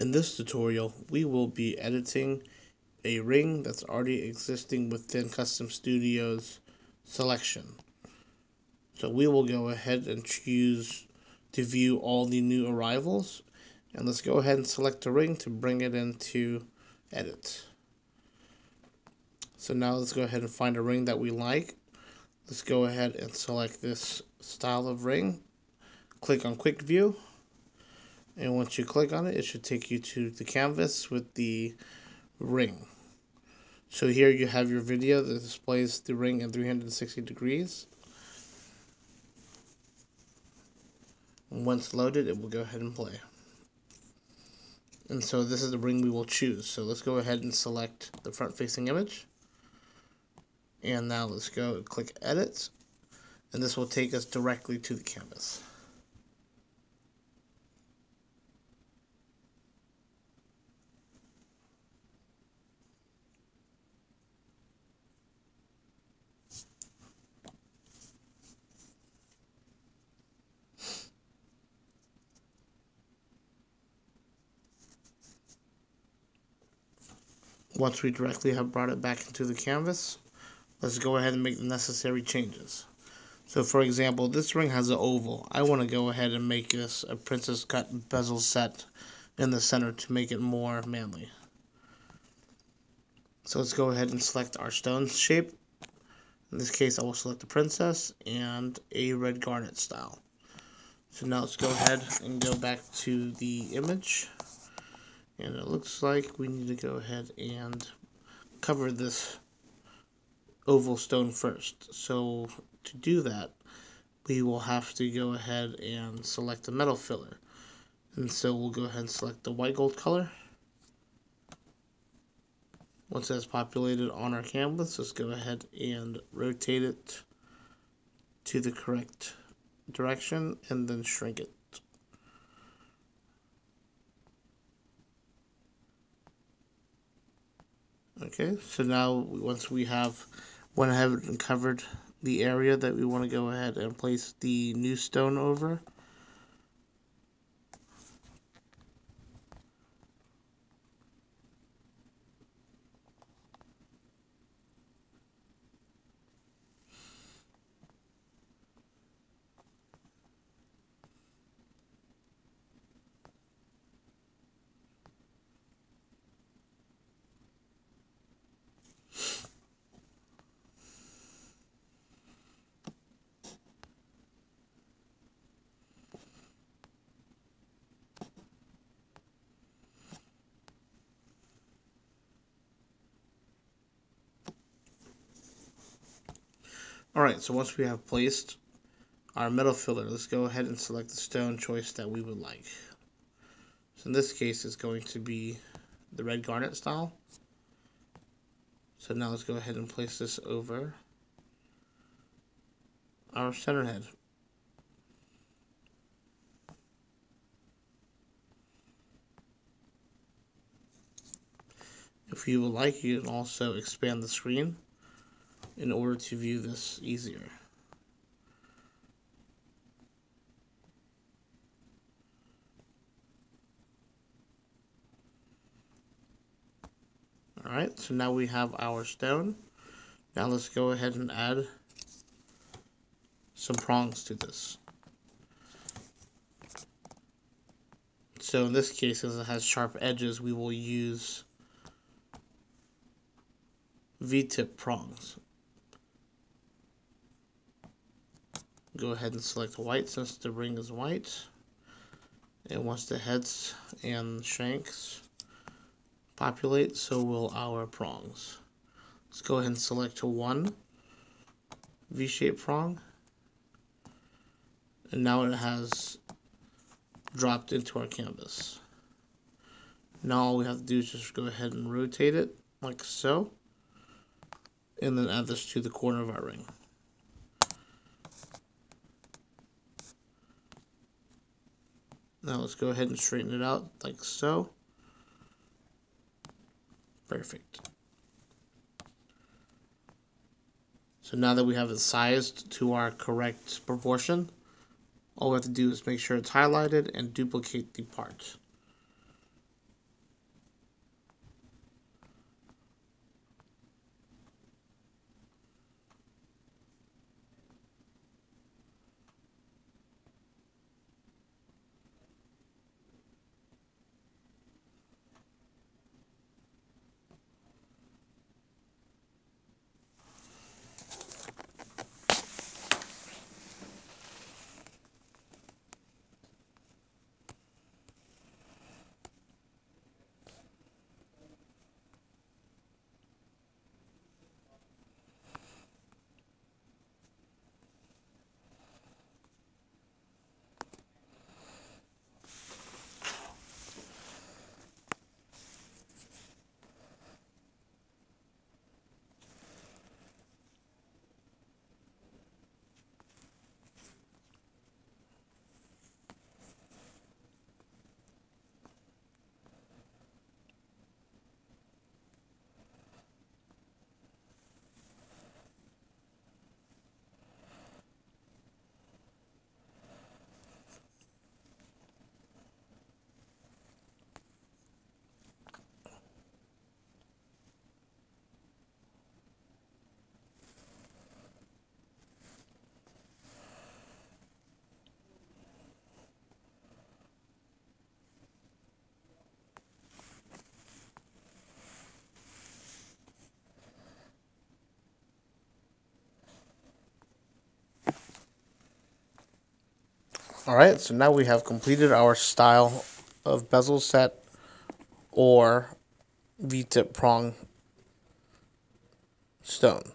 In this tutorial, we will be editing a ring that's already existing within Custom Studios selection. So we will go ahead and choose to view all the new arrivals. And let's go ahead and select a ring to bring it into edit. So now let's go ahead and find a ring that we like. Let's go ahead and select this style of ring. Click on quick view and once you click on it it should take you to the canvas with the ring. So here you have your video that displays the ring in 360 degrees. Once loaded it will go ahead and play. And so this is the ring we will choose. So let's go ahead and select the front facing image. And now let's go click edit. And this will take us directly to the canvas Once we directly have brought it back into the canvas, let's go ahead and make the necessary changes. So for example, this ring has an oval. I want to go ahead and make this a princess cut bezel set in the center to make it more manly. So let's go ahead and select our stone shape. In this case, I will select the princess and a red garnet style. So now let's go ahead and go back to the image and it looks like we need to go ahead and cover this oval stone first. So to do that we will have to go ahead and select the metal filler. And so we'll go ahead and select the white gold color. Once that's populated on our canvas let's go ahead and rotate it to the correct direction and then shrink it Okay, so now once we have went ahead and covered the area that we want to go ahead and place the new stone over, Alright, so once we have placed our metal filler, let's go ahead and select the stone choice that we would like. So in this case, it's going to be the red garnet style. So now let's go ahead and place this over our center head. If you would like, you can also expand the screen in order to view this easier. Alright, so now we have our stone. Now let's go ahead and add some prongs to this. So in this case, as it has sharp edges, we will use V-tip prongs. Go ahead and select white since the ring is white. And once the heads and shanks populate, so will our prongs. Let's go ahead and select one V-shaped prong. And now it has dropped into our canvas. Now all we have to do is just go ahead and rotate it like so. And then add this to the corner of our ring. Now let's go ahead and straighten it out like so. Perfect. So now that we have it sized to our correct proportion, all we have to do is make sure it's highlighted and duplicate the part. Alright, so now we have completed our style of bezel set or V-tip prong stone.